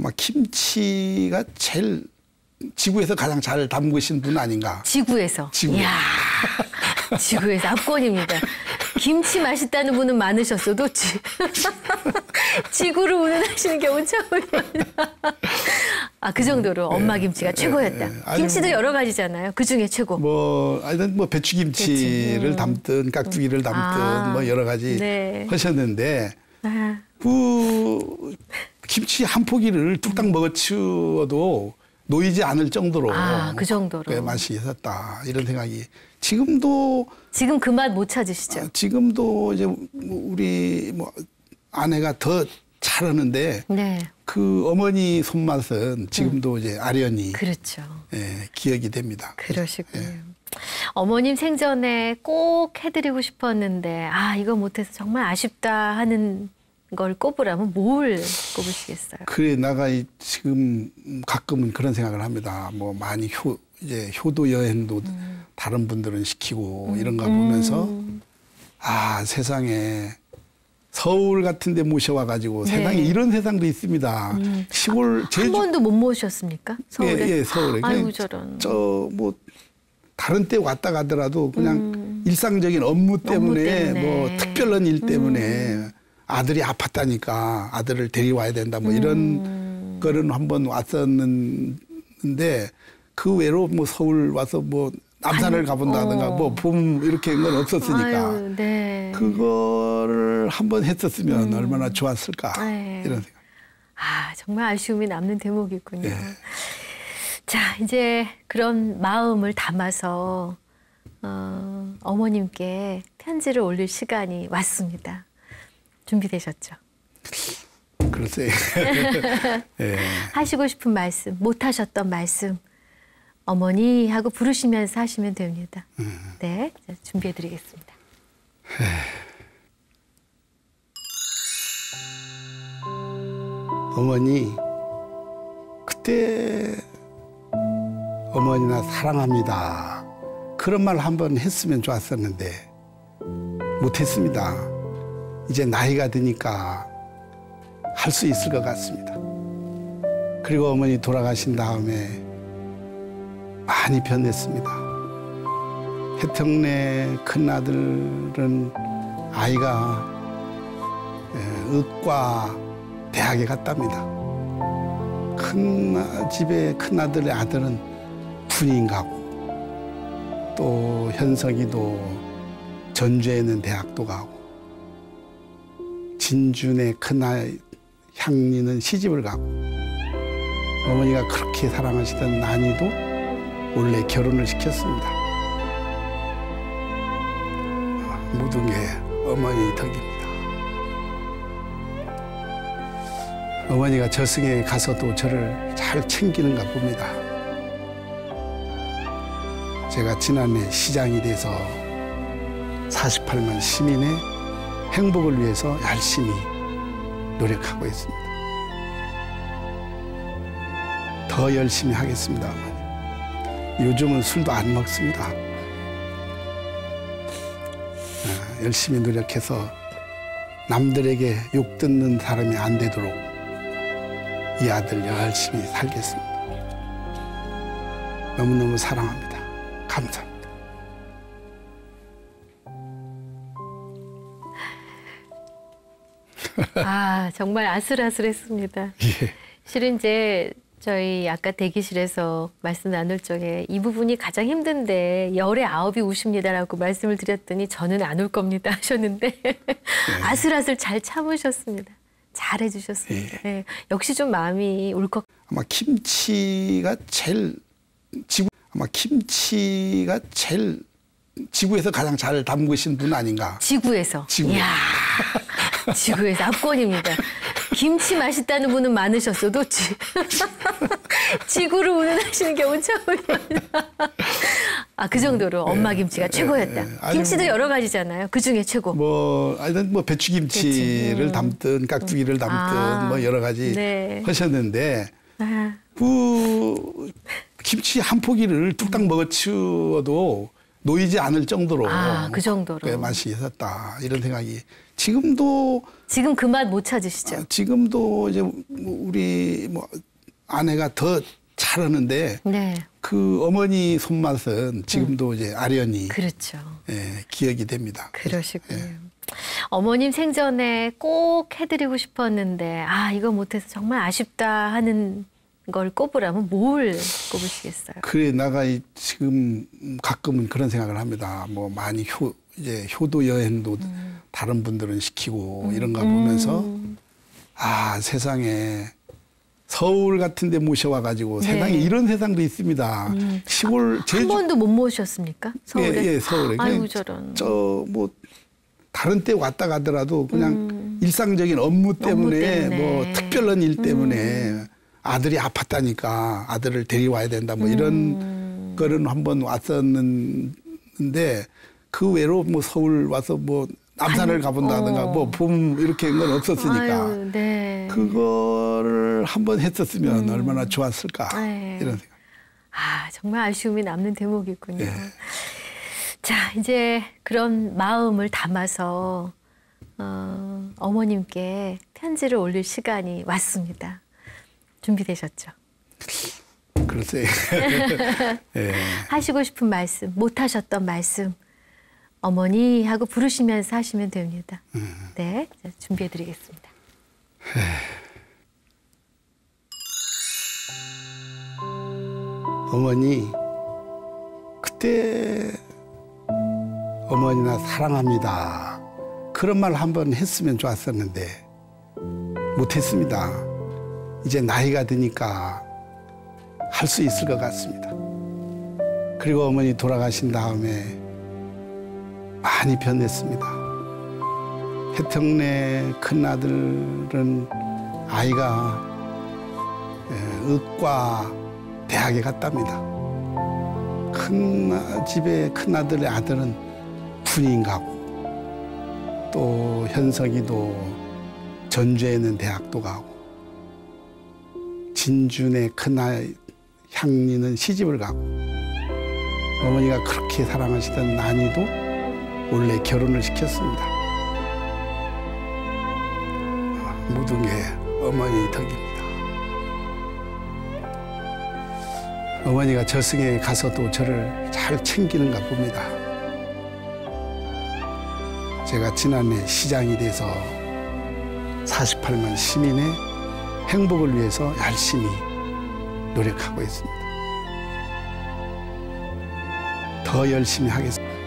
아마 김치가 제일 지구에서 가장 잘 담그신 분 아닌가. 지구에서. 지구. 이야, 지구에서 압권입니다. 김치 맛있다는 분은 많으셨어도 지, 지구를 운운하시는 경우 처음입니다. 아, 그 정도로 엄마 김치가 최고였다. 예, 아니, 김치도 뭐- 여러 가지잖아요. 그 중에 최고. 뭐 하여튼 뭐 배추김치를 배추. 음. 담든 깍두기를 담든 아, 뭐 여러 가지 네. 하셨는데 아, 그 김치 한 포기를 뚝딱 먹어치워도 놓이지 않을 정도로 아, 그 정도로. 꽤 맛이 있었다 이런 생각이 지금도 지금 그 맛 못 찾으시죠? 아, 지금도 이제 뭐 우리 뭐 아내가 더 잘하는데 네. 그 어머니 손맛은 지금도 이제 아련히 그렇죠. 예, 기억이 됩니다. 그러시군요. 예. 어머님 생전에 꼭 해드리고 싶었는데 아 이거 못해서 정말 아쉽다 하는 걸 꼽으라면 뭘 꼽으시겠어요? 그래 나가 이- 지금 가끔은 그런 생각을 합니다. 뭐 많이 효 이제 효도 여행도 음. 다른 분들은 시키고 이런 거 보면서 아 세상에 서울 같은 데 모셔와 가지고 네. 세상에 이런 세상도 있습니다. 시골 한 제주 번도 못 모셨습니까? 서울에? 예, 예, 서울에. 아이고 저런. 저뭐 다른 때 왔다 가더라도 그냥 일상적인 업무 때문에, 음. 때문에. 뭐 특별한 일 때문에 아들이 아팠다니까 아들을 데리 와야 된다 뭐 이런 음. 거는 한번 왔었는데 그 외로 뭐 서울 와서 뭐 남산을 가본다든가 어. 뭐봄 이렇게 건 없었으니까 아유, 네. 그거를 한번 했었으면 얼마나 좋았을까 네. 이런 생각. 아 정말 아쉬움이 남는 대목이군요. 예. 자 이제 그런 마음을 담아서 어, 어머님께 편지를 올릴 시간이 왔습니다. 준비되셨죠? 글쎄. 예. 하시고 싶은 말씀, 못 하셨던 말씀 어머니 하고 부르시면서 하시면 됩니다. 네, 자, 준비해 드리겠습니다. 어머니 그때 어머니나 사랑합니다. 그런 말 한번 했으면 좋았었는데 못했습니다. 이제 나이가 드니까 할 수 있을 것 같습니다. 그리고 어머니 돌아가신 다음에 많이 변했습니다. 해평내 큰아들은 아이가 예, 의과 대학에 갔답니다. 큰 아- 집에 큰 아들의 아들은 군인 가고 또 현석이도 전주에 있는 대학도 가고 진준의 큰아이 향리는 시집을 가고 어머니가 그렇게 사랑하시던 난이도 원래 결혼을 시켰습니다. 아, 모든 게 어머니 덕입니다. 어머니가 저승에 가서도 저를 잘 챙기는가 봅니다. 제가 지난해 시장이 돼서 48만 시민의 행복을 위해서 열심히 노력하고 있습니다. 더 열심히 하겠습니다. 요즘은 술도 안 먹습니다. 아, 열심히 노력해서 남들에게 욕 듣는 사람이 안 되도록 이 아들 열심히 살겠습니다. 너무너무 사랑합니다. 감사합니다. 아 정말 아슬아슬했습니다. 예. 실은 이제 저희 아까 대기실에서 말씀 나눌 적에 이 부분이 가장 힘든데 열의 아홉이 우십니다라고 말씀을 드렸더니 저는 안울 겁니다 하셨는데 아슬아슬 잘 참으셨습니다. 잘 해주셨습니다. 네. 역시 좀 마음이 울컥. 아마 김치가 제일 지구 아마 김치가 제일 지구에서 가장 잘 담그신 분 아닌가. 지구에서. 지구. 이야, 지구에서 압권입니다. 김치 맛있다는 분은 많으셨어도 지, 지구를 운운하시는 경우 처음입니다. 아, 그 정도로 엄마 김치가 최고였다. 예. 아니, 김치도 뭐- 여러 가지잖아요. 그 중에 최고. 뭐 하여튼 뭐 배추김치를 담든 깍두기를 담든 아, 뭐 여러 가지 네. 하셨는데 아, 그 김치 한 포기를 뚝딱 먹어치워도 놓이지 않을 정도로 아, 그 정도로. 꽤 맛이 있었다 이런 생각이 지금도 지금 그 맛 못 찾으시죠? 아, 지금도 이제 뭐 우리 뭐 아내가 더 잘하는데 네. 그 어머니 손맛은 지금도 이제 아련히 그렇죠. 예, 기억이 됩니다. 그러시군요. 예. 어머님 생전에 꼭 해드리고 싶었는데 아 이거 못해서 정말 아쉽다 하는 걸 꼽으라면 뭘 꼽으시겠어요? 그래 나가 이- 지금 가끔은 그런 생각을 합니다. 뭐 많이 효 이제 효도 여행도 음. 다른 분들은 시키고 이런가 보면서 아 세상에 서울 같은데 모셔와 가지고 네. 세상에 이런 세상도 있습니다. 시골 한 제주 번도 못 모셨습니까? 서울에? 예, 예, 서울에. 아이고 저런. 저뭐 다른 때 왔다 가더라도 그냥 일상적인 업무 때문에, 음. 때문에. 뭐 특별한 일 때문에 음. 아들이 아팠다니까 아들을 데려와야 된다 뭐 이런 음. 거는 한번 왔었는데 그 외로 뭐 서울 와서 뭐 남산을 아니, 가본다든가 어. 뭐봄 이렇게 한 건 없었으니까 아유, 네. 그거를 한번 했었으면 얼마나 좋았을까 네. 이런 생각. 아 정말 아쉬움이 남는 대목이군요. 예. 자 이제 그런 마음을 담아서 어, 어머님께 편지를 올릴 시간이 왔습니다. 준비되셨죠? 글쎄. 예. 하시고 싶은 말씀, 못 하셨던 말씀, 어머니 하고 부르시면서 하시면 됩니다. 네, 자, 준비해 드리겠습니다. 어머니 그때 어머니나 사랑합니다. 그런 말 한 번 했으면 좋았었는데 못했습니다. 이제 나이가 드니까 할 수 있을 것 같습니다. 그리고 어머니 돌아가신 다음에 많이 변했습니다. 혜택네 큰아들은 아이가 예, 의과 대학에 갔답니다. 큰 아- 집에 큰 아들의 아들은 군인 가고 또 현석이도 전주에 있는 대학도 가고 진준의 큰아이 향리는 시집을 가고 어머니가 그렇게 사랑하시던 난이도 원래 결혼을 시켰습니다. 아, 모든 게 어머니 덕입니다. 어머니가 저승에 가서도 저를 잘 챙기는가 봅니다. 제가 지난해 시장이 돼서 48만 시민의 행복을 위해서 열심히 노력하고 있습니다. 더 열심히 하겠습니다.